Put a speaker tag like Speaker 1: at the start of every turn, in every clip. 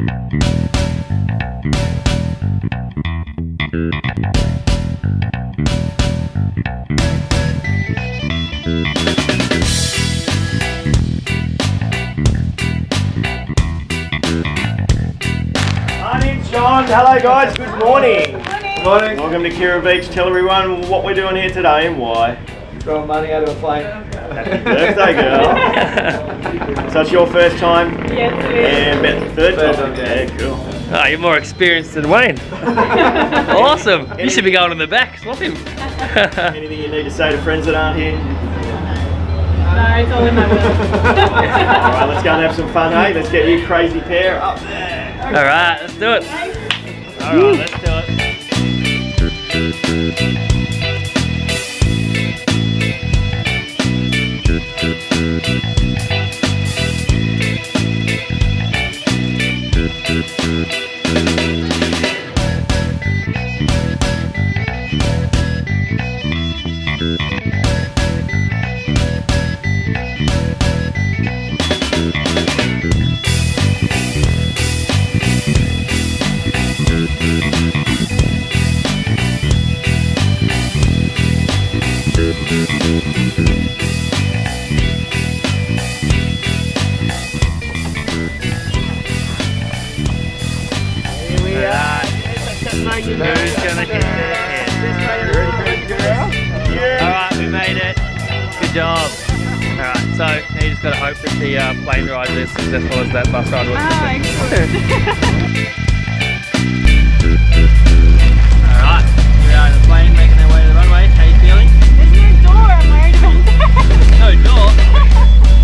Speaker 1: My name's John. Hello, guys. Good morning.
Speaker 2: Good morning.
Speaker 1: Welcome to Kirra Beach. Tell everyone what we're doing here today and why.
Speaker 2: Throwing money out of a plane.
Speaker 1: Happy birthday, girl. so it's your first time
Speaker 3: Yes, it is.
Speaker 1: and about the third,
Speaker 2: Third
Speaker 1: time.
Speaker 2: time, yeah.
Speaker 1: Yeah, cool.
Speaker 4: Oh, you're more experienced than Wayne. awesome. You should be going in the back. Swap him.
Speaker 1: Anything you need to say to friends that aren't here?
Speaker 3: No, it's all in my will.
Speaker 1: All right, let's go and have some fun, hey? Let's get you crazy pair up there.
Speaker 4: All right, let's do it. All right, let's do it. Who's gonna hit it? All right, we made it. Good job. All right, so now you just gotta hope that the uh, plane ride is as successful as that bus ride was.
Speaker 3: Ah, excellent.
Speaker 4: All right, we are in the plane making our way to the runway. How you feeling?
Speaker 3: There's no door. I'm worried about that.
Speaker 4: No door.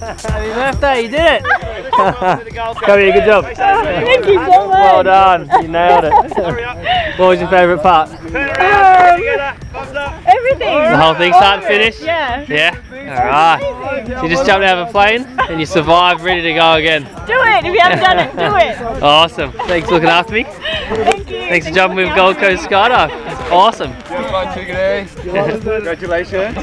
Speaker 4: Happy birthday, you did it! Cody, good job.
Speaker 3: Thank you so much.
Speaker 4: Well done, you nailed it. what was your favourite part?
Speaker 3: Everything.
Speaker 4: The whole thing start to finish?
Speaker 3: Yeah.
Speaker 4: Yeah? Alright. So you just jumped out of a plane and you survived, ready to go again.
Speaker 3: Do it. If you haven't done it, do it.
Speaker 4: Awesome. Thanks for looking after me.
Speaker 3: Thank you.
Speaker 4: Thanks for jumping with Gold Coast Skydive. It's awesome.
Speaker 2: Congratulations.
Speaker 1: Congratulations.